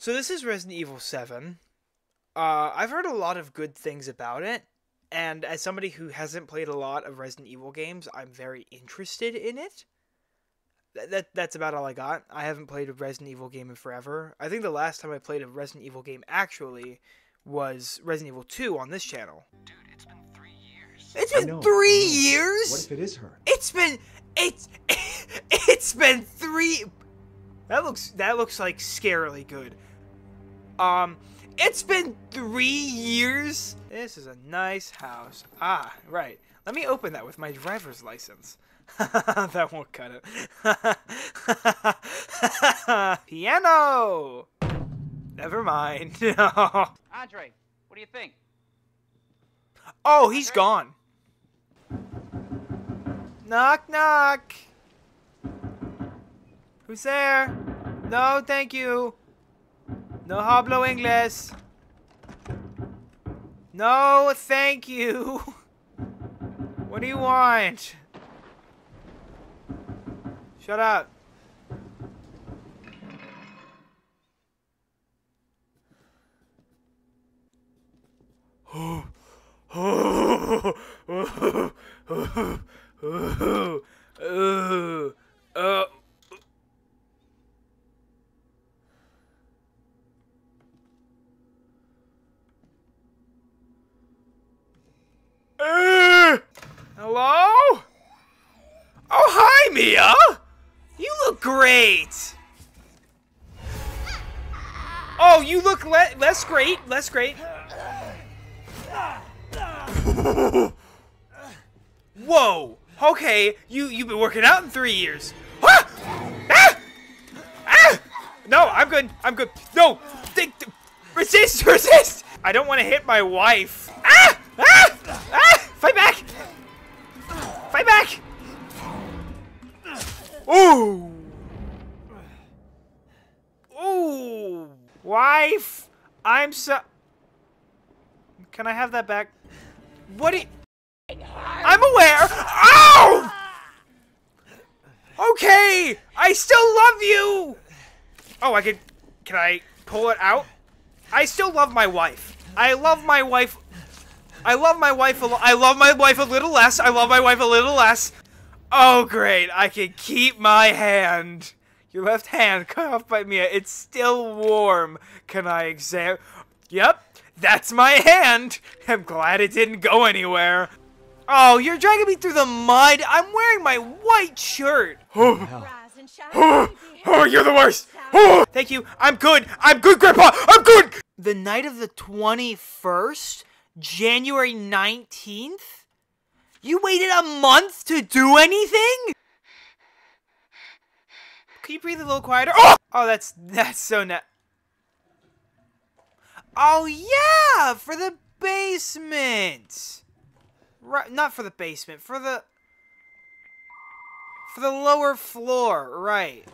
So this is Resident Evil 7. Uh, I've heard a lot of good things about it, and as somebody who hasn't played a lot of Resident Evil games, I'm very interested in it. That, that that's about all I got. I haven't played a Resident Evil game in forever. I think the last time I played a Resident Evil game actually was Resident Evil 2 on this channel. Dude, it's been three years. It's been know, three years. What if it is her? It's been it's it's been three. That looks that looks like scarily good. Um, it's been three years. This is a nice house. Ah, right. Let me open that with my driver's license. that won't cut it. Piano. Never mind. Andre, what do you think? oh, he's gone. Knock knock. Who's there? No, thank you. No hablo inglés. No, thank you. What do you want? Shut up. Uh, less great. Whoa! Okay, you, you've been working out in three years. Ah! Ah! Ah! No, I'm good, I'm good. No! Think, resist, resist! I don't want to hit my wife. I'm so... Can I have that back? What do you... I'm aware! Ow! Okay! I still love you! Oh, I could... Can I pull it out? I still love my wife. I love my wife I love my wife I love my wife a little less. I love my wife a little less. Oh great, I can keep my hand. Your left hand cut off by Mia. It's still warm. Can I exam? Yep, that's my hand. I'm glad it didn't go anywhere. Oh, you're dragging me through the mud. I'm wearing my white shirt. Hell. Rise and shine, Oh, baby. oh, you're the worst. Oh, thank you. I'm good. I'm good, Grandpa. I'm good. The night of the 21st, January 19th? You waited a month to do anything? Can you breathe a little quieter? Oh, oh that's that's so net. Oh yeah, for the basement. Right, not for the basement, for the for the lower floor, right.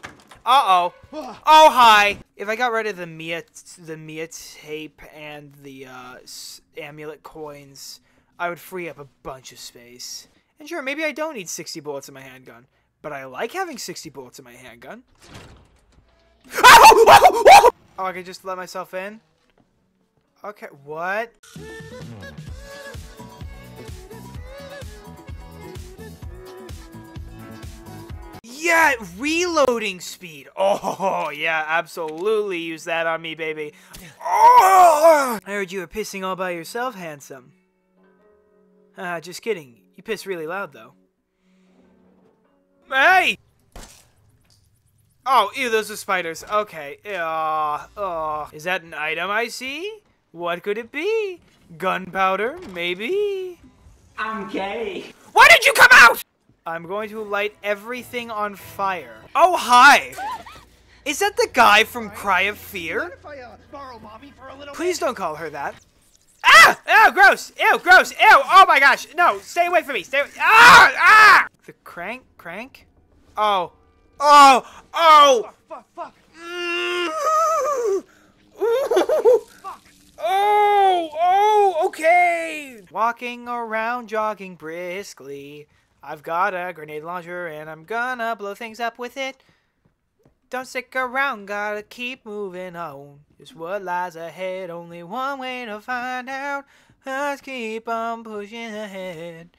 Uh-oh. Oh, hi. If I got rid of the Mia the Mia tape and the uh, amulet coins, I would free up a bunch of space. And sure, maybe I don't need 60 bullets in my handgun, but I like having 60 bullets in my handgun. Oh, I can just let myself in? Okay, what? Yeah, reloading speed. Oh, yeah, absolutely use that on me, baby. Oh! I heard you were pissing all by yourself, handsome. Ah, just kidding. You piss really loud, though. Hey! Oh, ew, those are spiders. Okay. Uh, uh, is that an item I see? What could it be? Gunpowder, maybe? I'm gay. Why did you come out? I'm going to light everything on fire. Oh, hi! Is that the guy from Cry of Fear? If I uh, borrow mommy for a little Please don't call her that. Ah! Ew, gross! Ew, gross! Ew! Oh my gosh! No, stay away from me! Stay Ah! Ah! The crank? Crank? Oh. Oh! Oh! Fuck, fuck. Mm. Ooh. Oh, oh, okay. Walking around, jogging briskly. I've got a grenade launcher and I'm gonna blow things up with it. Don't stick around, gotta keep moving on. Just what lies ahead, only one way to find out. Let's keep on pushing ahead.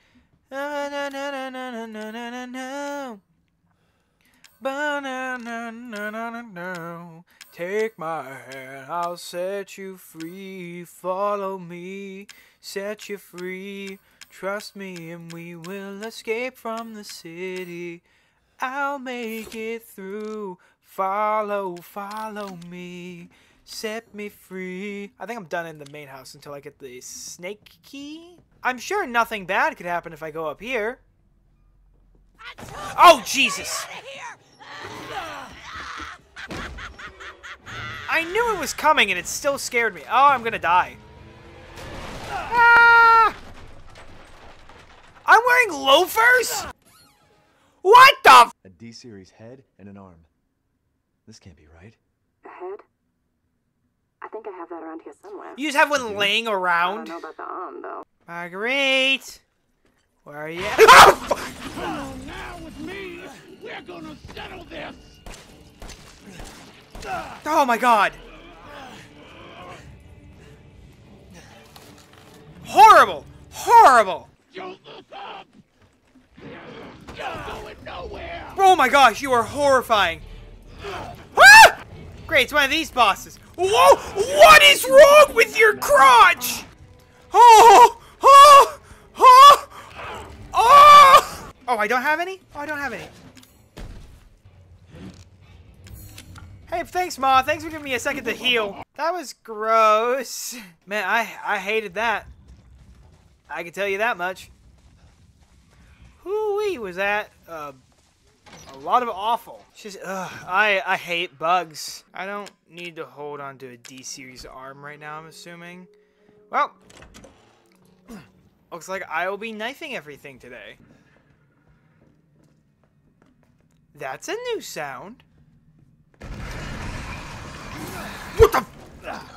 Na, na, na, na, na, na. Take my hand, I'll set you free. Follow me, set you free. Trust me, and we will escape from the city. I'll make it through. Follow, follow me. Set me free. I think I'm done in the main house until I get the snake key. I'm sure nothing bad could happen if I go up here. Oh, Jesus! I knew it was coming and it still scared me. Oh, I'm gonna die. Ah! I'm wearing loafers? What the f- A D-series head and an arm. This can't be right. A head? I think I have that around here somewhere. You just have one laying around? I don't around? know about the arm, though. Marguerite! Where are you? Oh! Now with me, we're gonna settle this. oh my god! Horrible! Horrible! Don't look up. You're going nowhere. Oh my gosh, you are horrifying. Ah! Great, it's one of these bosses. Whoa! What is wrong with your crotch? Oh! Oh! Oh! Oh! Oh, I don't have any? Oh, I don't have any. Hey, thanks, Ma. Thanks for giving me a second to heal. That was gross. Man, I, I hated that. I can tell you that much. Whoo-wee, was that, uh, a lot of awful. Just, ugh, I, I hate bugs. I don't need to hold on to a D-series arm right now, I'm assuming. Well, looks like I will be knifing everything today. That's a new sound. What the?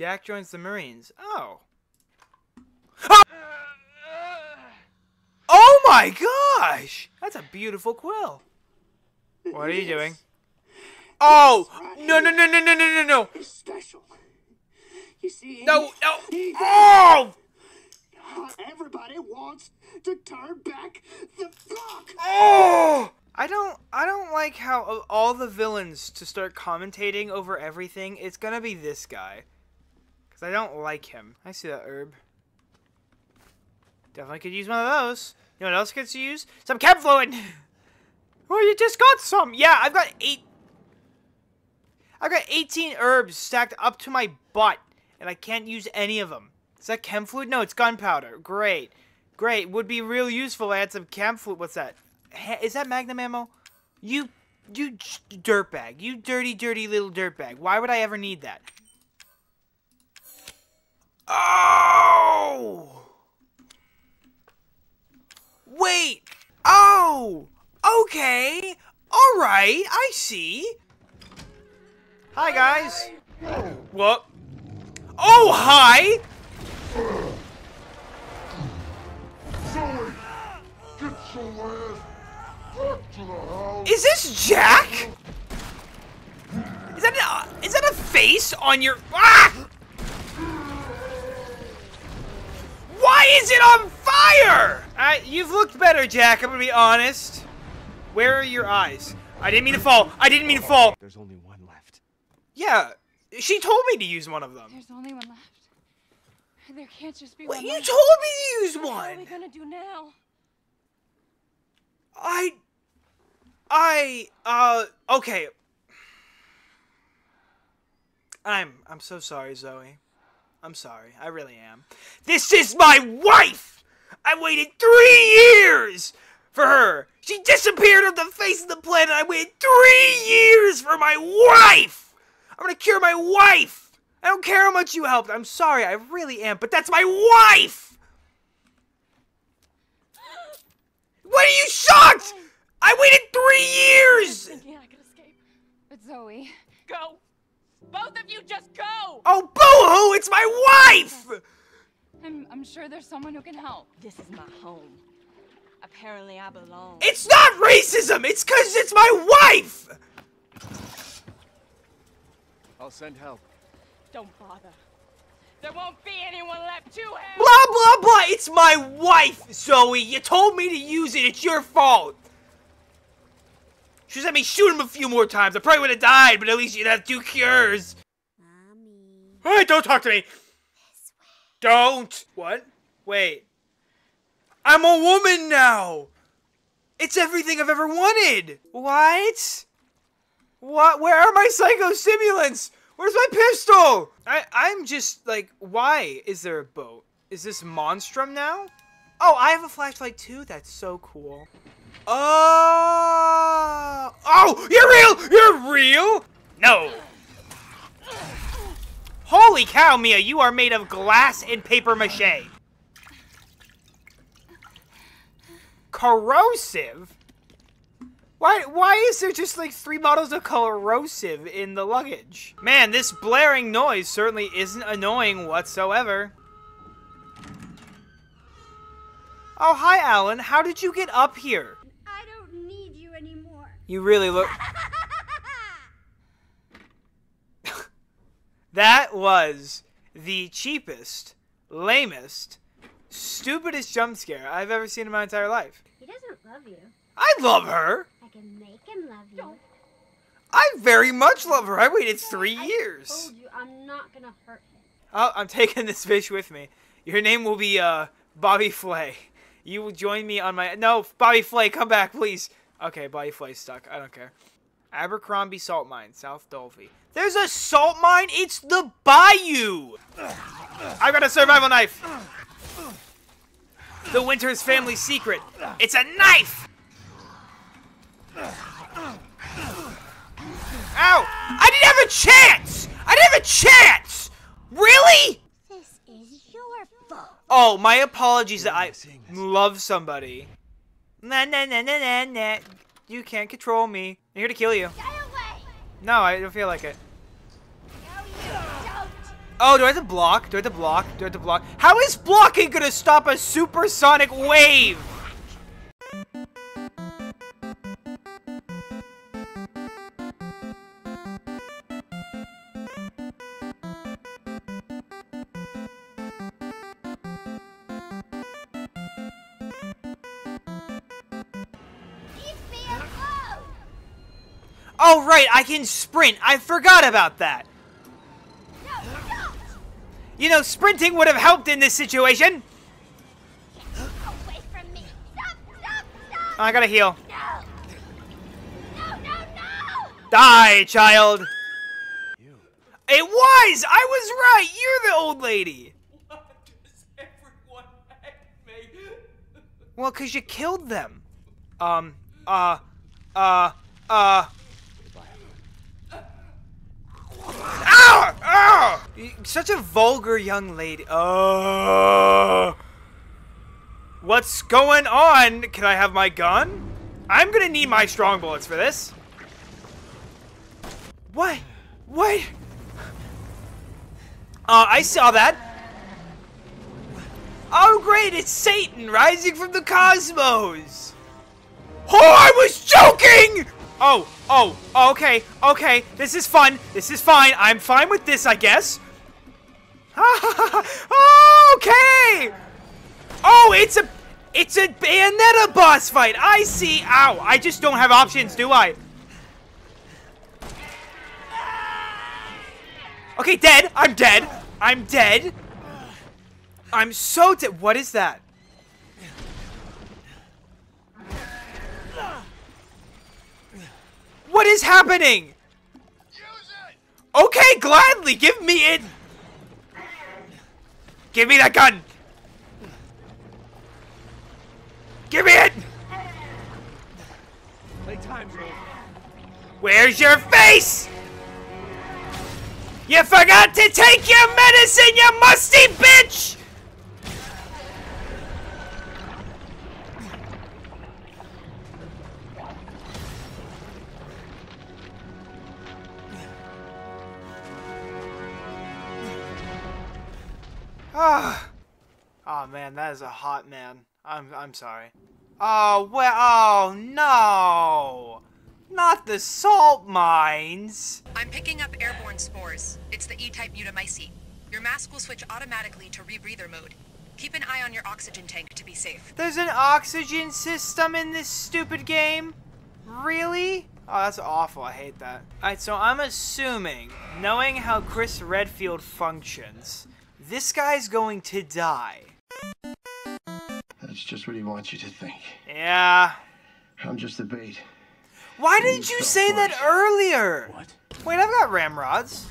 Jack joins the Marines. Oh. Ah! Oh my gosh! That's a beautiful quill. What are you doing? Oh! No, no, no, no, no, no, no, no! It's special. You see? No, no! Oh! Everybody wants to turn back the clock. Oh! I don't, I don't like how of all the villains to start commentating over everything, it's gonna be this guy. Cause I don't like him. I see that herb. Definitely could use one of those. You know what else gets use? Some chem fluid! well, oh, you just got some! Yeah, I've got eight... I've got 18 herbs stacked up to my butt, and I can't use any of them. Is that chem fluid? No, it's gunpowder. Great. Great. Would be real useful. I had some chem fluid. What's that? Ha- Is that magnum ammo? You, you dirtbag. You dirty, dirty little dirtbag. Why would I ever need that? Oh! Wait! Oh! Okay! Alright, I see! Hi, guys! What? Oh, hi! Zoe, get your ass back to the house. Is this Jack? Is that a, is that a face on your... Ah! Why is it on fire? Uh, you've looked better, Jack, I'm gonna be honest. Where are your eyes? I didn't mean to fall. I didn't mean to fall. There's only one left. Yeah, she told me to use one of them. There's only one left. There can't just be Wait, one you left. told me to use one! What are we gonna do now? I... I... Uh... Okay. I'm... I'm so sorry, Zoe. I'm sorry. I really am. This is my wife! I waited three years for her. She disappeared off the face of the planet. I waited three years for my wife! I'm gonna cure my wife! I don't care how much you helped. I'm sorry. I really am. But that's my wife! What are you shocked? I waited three years! Thinking I could escape. But Zoe. Go! Both of you just go! Oh, boo-hoo! It's my wife! I'm, I'm sure there's someone who can help. This is my home. Apparently, I belong. It's not racism! It's because it's my wife! I'll send help. Don't bother. There won't be anyone left to help. Blah, blah, blah! It's my wife, Zoe! You told me to use it. It's your fault. She let me shoot him a few more times. I probably would have died, but at least you'd have two cures. Mommy. Hey, don't talk to me! Don't! What? Wait. I'm a woman now! It's everything I've ever wanted! What? What? Where are my psychostimulants? Where's my pistol? I, I'm just like, why is there a boat? Is this Monstrum now? Oh, I have a flashlight too? That's so cool. Oh! Oh! You're real! You're real? No. Holy cow, Mia, you are made of glass and paper mache. Corrosive? Why, why is there just like three bottles of corrosive in the luggage? Man, this blaring noise certainly isn't annoying whatsoever. Oh, hi, Alan. How did you get up here? I don't need you anymore. You really look... that was the cheapest, lamest, stupidest jump scare I've ever seen in my entire life. He doesn't love you. I love her. I can make him love you. I very much love her. I waited three I years. told you I'm not gonna hurt him. Oh, I'm taking this fish with me. Your name will be uh Bobby Flay. You will join me on my no Bobby Flay. Come back, please. Okay, Bobby Flay's stuck. I don't care. Abercrombie Salt Mine, South Dulvey. There's a salt mine. It's the Bayou. I've got a survival knife. The Winters family secret. It's a knife. Ow! I didn't have a chance! I didn't have a chance! Really? This is your fault. Oh, my apologies that I love somebody. Nah, nah, nah, nah, nah, nah. You can't control me. I'm here to kill you. No, I don't feel like it. No. Oh, do I have to block? Do I have to block? Do I have to block? How is blocking gonna stop a supersonic wave? Oh, right, I can sprint. I forgot about that. You know, sprinting would have helped in this situation. Stop, stop, stop. Oh, I gotta heal. No, no, no. Die, child. You. It was! I was right! You're the old lady! Well, because you killed them. Um, uh, uh, uh. Ow! Such a vulgar young lady. Oh. What's going on? Can I have my gun? I'm gonna need my strong bullets for this. What? What? Uh, I saw that. Oh, great, it's Satan rising from the cosmos. Oh, I was joking! Oh, oh, okay, okay, this is fun. This is fine. I'm fine with this, I guess. okay! Oh, it's a, it's a Bayonetta boss fight. I see. Ow, I just don't have options, do I? Okay, dead. I'm dead. I'm dead. I'm so dead. What is that? What is happening? Okay, gladly. Give me it. Give me that gun! Give me it! Playtime's over. Where's your face? You forgot to take your medicine, you musty bitch! Ah. Oh man, that is a hot man. I'm I'm sorry. Oh well oh no! Not the salt mines! I'm picking up airborne spores. It's the E-type mutamycete. Your mask will switch automatically to rebreather mode. Keep an eye on your oxygen tank to be safe. There's an oxygen system in this stupid game? Really? Oh, that's awful. I hate that. Alright, so I'm assuming, knowing how Chris Redfield functions, this guy's going to die. That's just what he wants you to think. Yeah. I'm just the bait. Why You didn't you say for that earlier? What? Wait, I've got ramrods.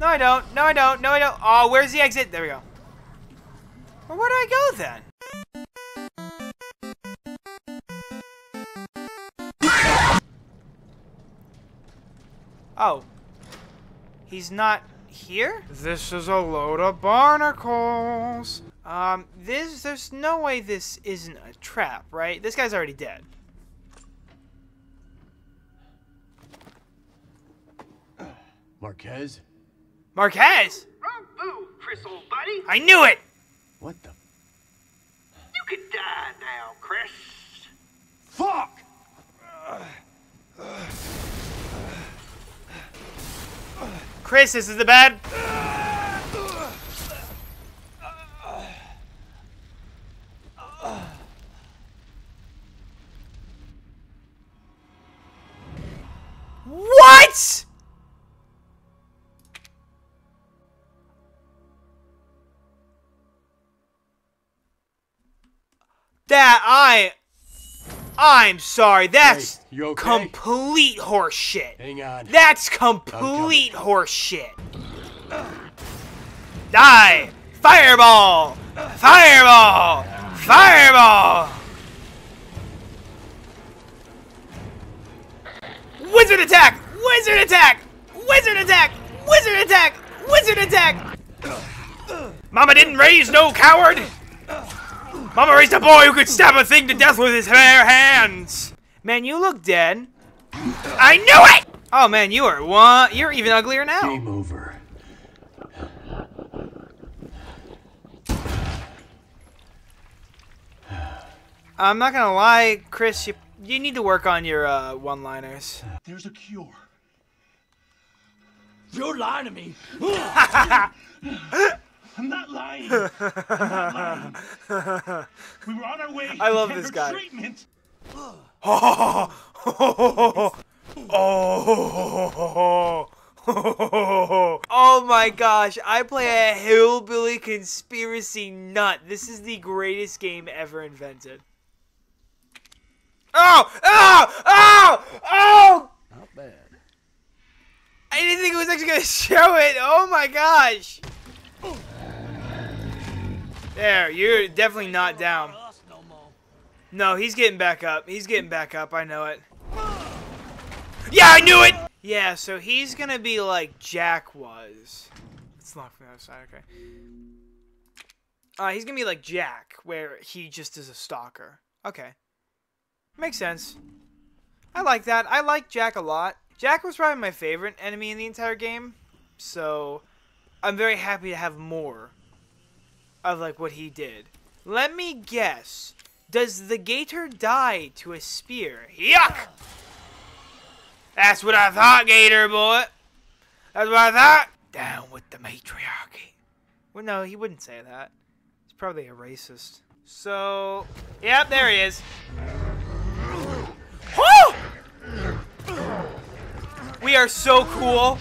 No, I don't. No, I don't. No, I don't. Oh, where's the exit? There we go. Well, where do I go then? Oh. He's not here? This is a load of barnacles. Um, this, there's no way this isn't a trap, right? This guy's already dead. Marquez? Marquez! Wrong boo, Chris, old buddy. I knew it! What the? You could die now, Chris. Fuck! Chris, this is the bad. I'm sorry. That's Hey, okay? complete horseshit. Hang on. That's complete horseshit. Die! Fireball! Fireball! Fireball! Wizard attack! Wizard attack! Wizard attack! Wizard attack! Wizard attack! Mama didn't raise no coward! Mama raised a boy who could stab a thing to death with his bare hands! Man, you look dead. I knew it! Oh man, you are one. You're even uglier now. Game over. I'm not gonna lie, Chris. You you need to work on your uh, one-liners. There's a cure. You're lying to me. I'm not lying. I'm not lying. We were on our way I love get this her guy. treatment. Oh, oh my gosh, I play a hillbilly conspiracy nut. This is the greatest game ever invented. Oh! Oh! Oh! Oh! Not bad. I didn't think it was actually gonna show it. Oh my gosh! There, you're definitely not down. No, he's getting back up. He's getting back up. I know it. Yeah, I knew it! Yeah, so he's gonna be like Jack was. It's not from the other side, okay. Uh, he's gonna be like Jack, where he just is a stalker. Okay. Makes sense. I like that. I like Jack a lot. Jack was probably my favorite enemy in the entire game, so I'm very happy to have more of like what he did. Let me guess. Does the gator die to a spear? Yuck! That's what I thought, Gator boy. That's what I thought. Down with the matriarchy. Well, no, he wouldn't say that. He's probably a racist. So, yep, there he is. We are so cool.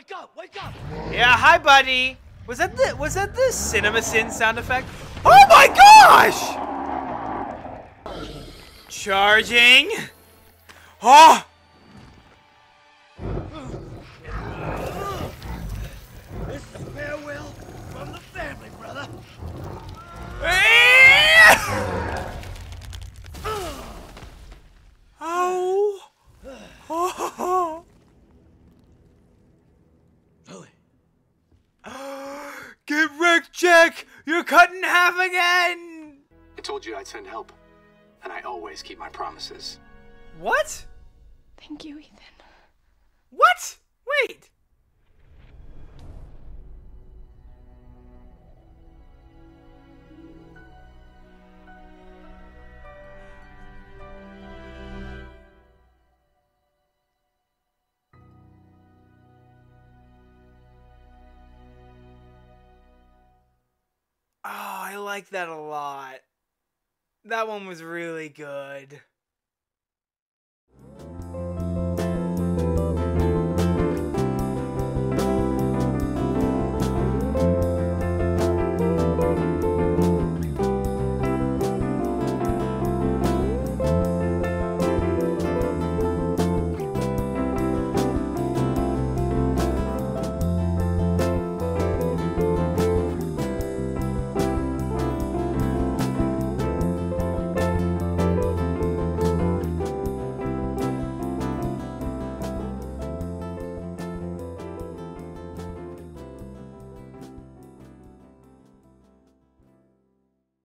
Wake up, wake up. Yeah, hi, buddy. Was that the was that the cinema sin sound effect? Oh my gosh! Charging. Oh! It's the farewell from the Jack, you're cut in half again. I told you I'd send help, and I always keep my promises. What? Thank you, Ethan. What? Wait. Like that a lot. That one was really good.